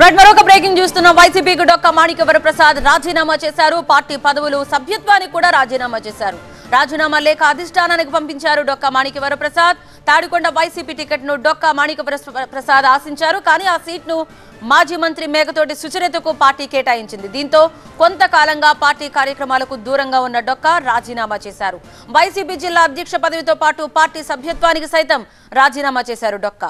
Right మరొక breaking చూస్తున్న వైసీపీకి డొక్క మాణిక వరప్రసాద్ రాజీనామా చేశారు. పార్టీ పదవులు సభ్యత్వానికి కూడా రాజీనామా చేశారు. రాజీనామా లేఖ అధిష్టానానికి పంపించారు డొక్క మాణిక వరప్రసాద్. తాడికొండ వైసీపీ టికెట్ను డొక్క మాణిక ప్రసాద్ ఆశించారు. కానీ ఆ సీట్ను మాజీ మంత్రి మేఘతోటి సుచరితకు పార్టీ కేటాయించింది. దీంతో కొంతకాలంగా పార్టీ కార్యక్రమాలకు దూరంగా ఉన్న డొక్క రాజీనామా చేశారు. వైసీపీ జిల్లా అధ్యక్ష పదవితో పాటు పార్టీ సభ్యత్వానికి సైతం రాజీనామా చేశారు డొక్క.